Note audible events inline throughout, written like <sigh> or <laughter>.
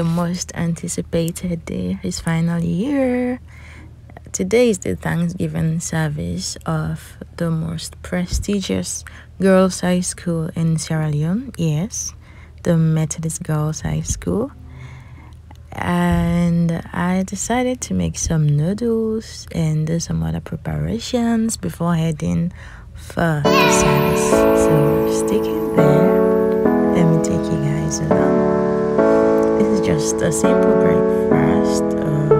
the most anticipated day is finally here. Today is the Thanksgiving service of the most prestigious girls' high school in Sierra Leone. Yes, the Methodist Girls High School. And I decided to make some noodles and do some other preparations before heading for the service. So stick it just a simple breakfast. Um,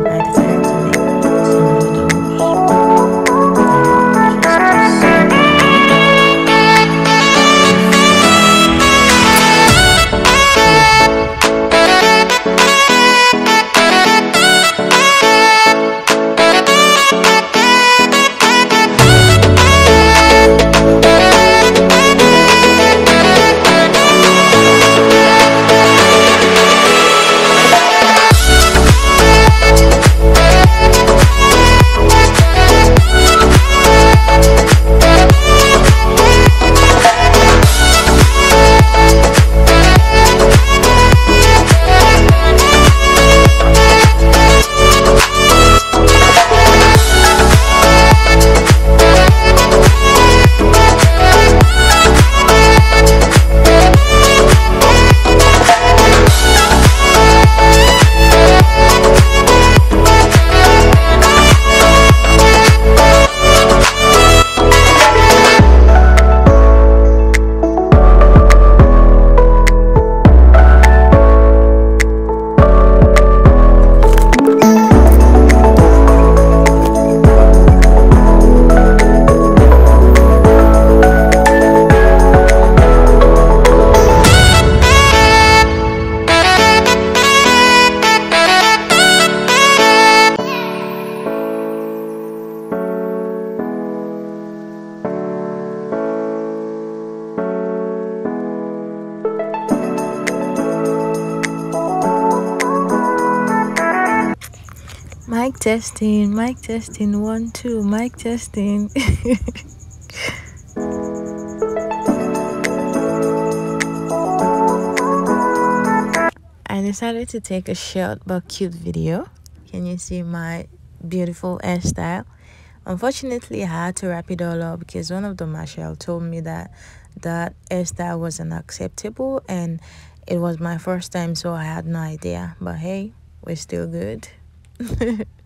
testing, mic testing, one, two, mic testing. <laughs> I decided to take a short but cute video. Can you see my beautiful hairstyle? Unfortunately, I had to wrap it all up because one of the marshal told me that that hairstyle wasn't acceptable and it was my first time, so I had no idea. But hey, we're still good. <laughs>